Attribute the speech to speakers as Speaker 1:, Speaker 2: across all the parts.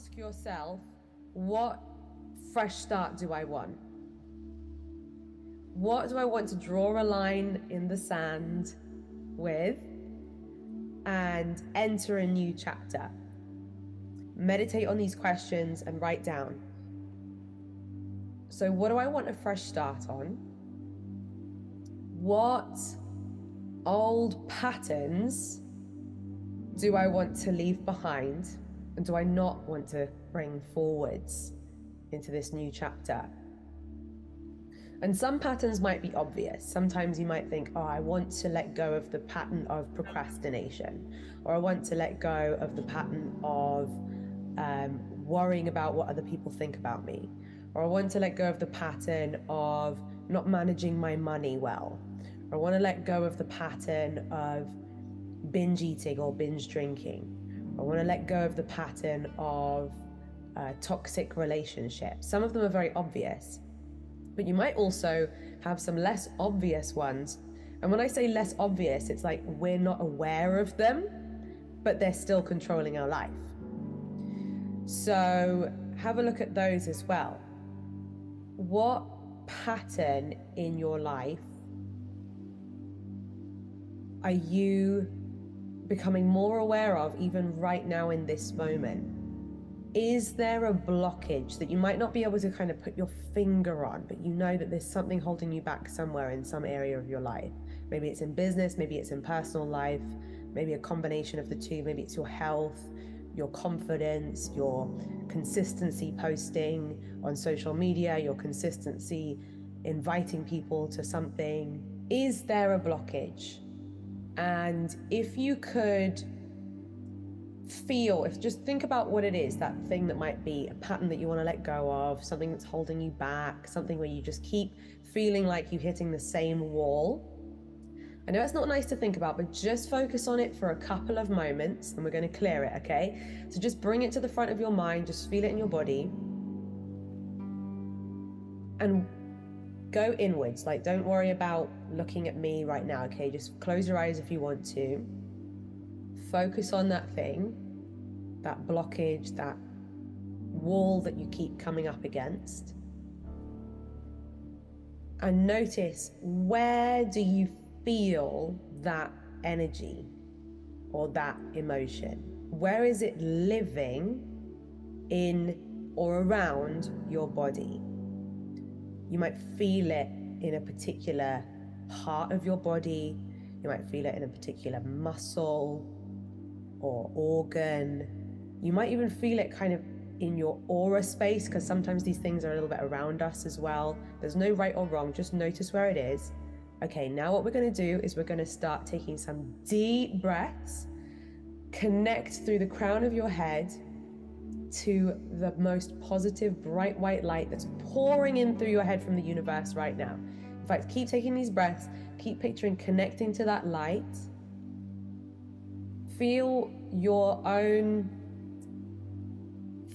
Speaker 1: ask yourself what fresh start do I want? What do I want to draw a line in the sand with and enter a new chapter? Meditate on these questions and write down. So, what do I want a fresh start on? What old patterns do I want to leave behind? And do I not want to bring forwards into this new chapter? And some patterns might be obvious. Sometimes you might think, oh, I want to let go of the pattern of procrastination, or I want to let go of the pattern of um, worrying about what other people think about me, or I want to let go of the pattern of not managing my money well, or I want to let go of the pattern of binge eating or binge drinking. I want to let go of the pattern of uh, toxic relationships. Some of them are very obvious, but you might also have some less obvious ones. And when I say less obvious, it's like we're not aware of them, but they're still controlling our life. So have a look at those as well. What pattern in your life are you becoming more aware of even right now in this moment? Is there a blockage that you might not be able to kind of put your finger on, but you know that there's something holding you back somewhere in some area of your life? Maybe it's in business, maybe it's in personal life, maybe a combination of the two, maybe it's your health, your confidence, your consistency posting on social media, your consistency inviting people to something. Is there a blockage? And if you could feel, if just think about what it is, that thing that might be a pattern that you want to let go of, something that's holding you back, something where you just keep feeling like you're hitting the same wall. I know it's not nice to think about, but just focus on it for a couple of moments and we're going to clear it, okay? So just bring it to the front of your mind, just feel it in your body. And go inwards. Like, don't worry about looking at me right now, okay? Just close your eyes if you want to. Focus on that thing, that blockage, that wall that you keep coming up against. And notice where do you feel that energy or that emotion? Where is it living in or around your body? You might feel it in a particular part of your body, you might feel it in a particular muscle or organ. You might even feel it kind of in your aura space because sometimes these things are a little bit around us as well. There's no right or wrong, just notice where it is. Okay, now what we're going to do is we're going to start taking some deep breaths. Connect through the crown of your head to the most positive, bright white light that's pouring in through your head from the universe right now. In fact, keep taking these breaths, keep picturing connecting to that light. Feel your own,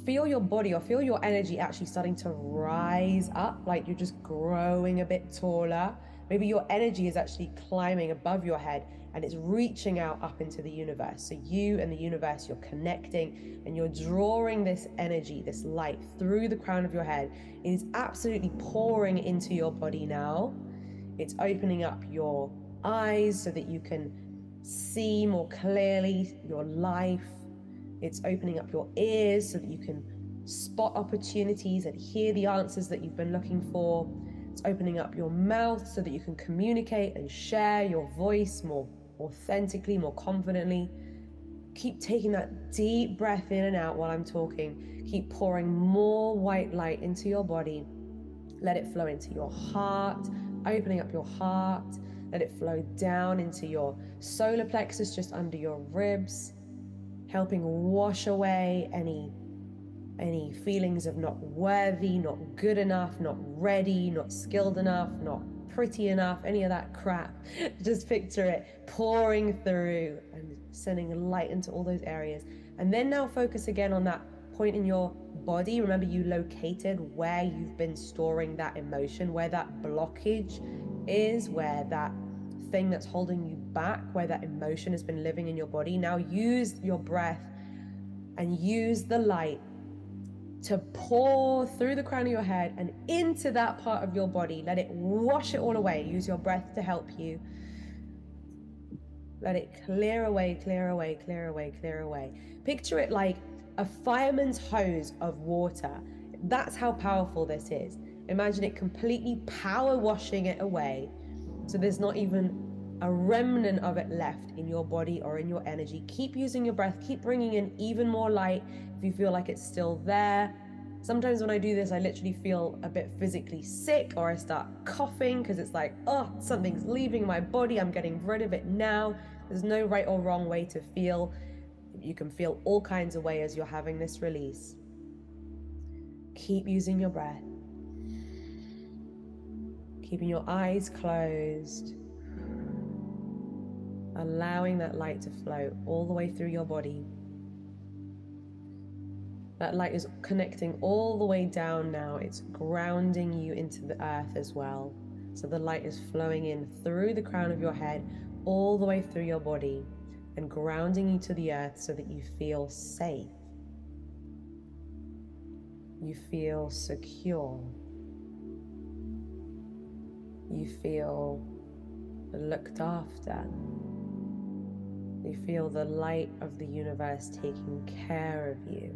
Speaker 1: feel your body or feel your energy actually starting to rise up, like you're just growing a bit taller. Maybe your energy is actually climbing above your head and it's reaching out up into the universe. So, you and the universe, you're connecting and you're drawing this energy, this light through the crown of your head. It is absolutely pouring into your body now. It's opening up your eyes so that you can see more clearly your life. It's opening up your ears so that you can spot opportunities and hear the answers that you've been looking for. It's opening up your mouth so that you can communicate and share your voice more authentically, more confidently. Keep taking that deep breath in and out while I'm talking. Keep pouring more white light into your body. Let it flow into your heart, opening up your heart. Let it flow down into your solar plexus, just under your ribs, helping wash away any any feelings of not worthy, not good enough, not ready, not skilled enough, not pretty enough, any of that crap. Just picture it pouring through and sending light into all those areas. And then now focus again on that point in your body. Remember, you located where you've been storing that emotion, where that blockage is, where that thing that's holding you back, where that emotion has been living in your body. Now use your breath and use the light to pour through the crown of your head and into that part of your body. Let it wash it all away. Use your breath to help you. Let it clear away, clear away, clear away, clear away. Picture it like a fireman's hose of water. That's how powerful this is. Imagine it completely power washing it away. So there's not even a remnant of it left in your body or in your energy. Keep using your breath, keep bringing in even more light if you feel like it's still there. Sometimes when I do this, I literally feel a bit physically sick or I start coughing because it's like, oh, something's leaving my body. I'm getting rid of it now. There's no right or wrong way to feel. You can feel all kinds of ways as you're having this release. Keep using your breath. Keeping your eyes closed allowing that light to flow all the way through your body. That light is connecting all the way down now. It's grounding you into the earth as well. So the light is flowing in through the crown of your head, all the way through your body, and grounding you to the earth so that you feel safe. You feel secure. You feel looked after. You feel the light of the universe taking care of you.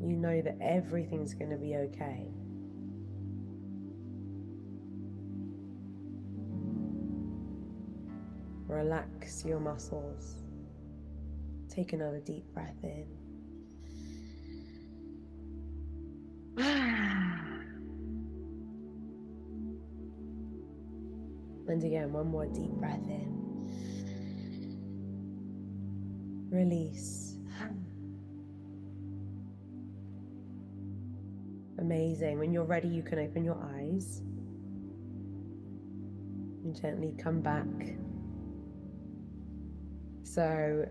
Speaker 1: You know that everything's going to be okay. Relax your muscles. Take another deep breath in. And again, one more deep breath in. Release. Amazing. When you're ready, you can open your eyes and gently come back. So,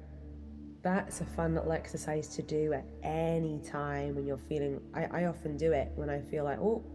Speaker 1: that's a fun little exercise to do at any time when you're feeling. I, I often do it when I feel like, oh,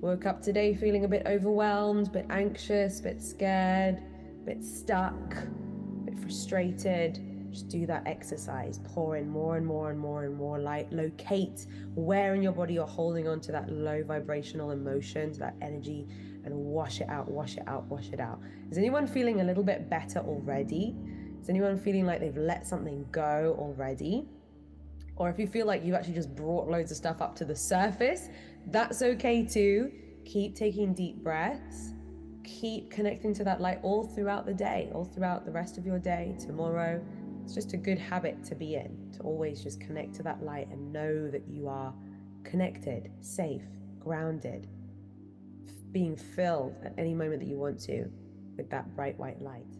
Speaker 1: Woke up today feeling a bit overwhelmed, a bit anxious, a bit scared, a bit stuck, a bit frustrated. Just do that exercise. Pour in more and more and more and more light. Locate where in your body you're holding on to that low vibrational emotion, to that energy, and wash it out, wash it out, wash it out. Is anyone feeling a little bit better already? Is anyone feeling like they've let something go already? Or if you feel like you've actually just brought loads of stuff up to the surface, that's okay too. Keep taking deep breaths. Keep connecting to that light all throughout the day, all throughout the rest of your day, tomorrow. It's just a good habit to be in, to always just connect to that light and know that you are connected, safe, grounded, being filled at any moment that you want to with that bright white light.